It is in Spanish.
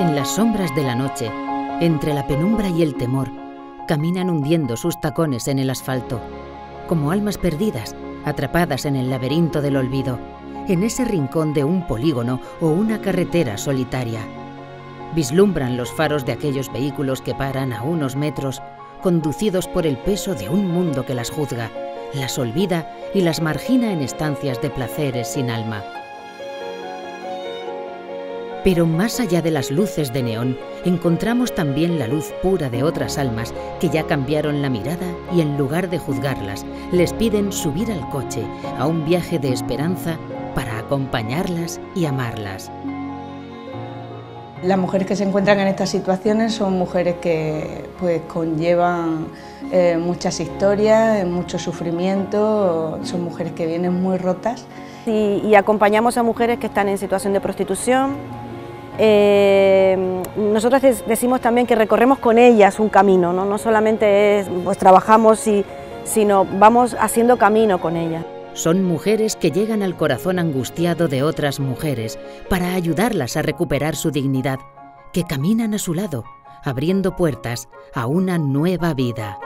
En las sombras de la noche, entre la penumbra y el temor, caminan hundiendo sus tacones en el asfalto, como almas perdidas, atrapadas en el laberinto del olvido, en ese rincón de un polígono o una carretera solitaria. Vislumbran los faros de aquellos vehículos que paran a unos metros, conducidos por el peso de un mundo que las juzga, las olvida y las margina en estancias de placeres sin alma. Pero más allá de las luces de neón, encontramos también la luz pura de otras almas que ya cambiaron la mirada y en lugar de juzgarlas, les piden subir al coche a un viaje de esperanza para acompañarlas y amarlas. Las mujeres que se encuentran en estas situaciones son mujeres que pues, conllevan eh, muchas historias, eh, mucho sufrimiento, son mujeres que vienen muy rotas. Y, y acompañamos a mujeres que están en situación de prostitución, eh, nosotros decimos también que recorremos con ellas un camino, no, solamente es, pues trabajamos, sino vamos haciendo camino con ellas. Son mujeres que llegan al corazón angustiado de otras mujeres para ayudarlas a recuperar su dignidad, que caminan a su lado, abriendo puertas a una nueva vida.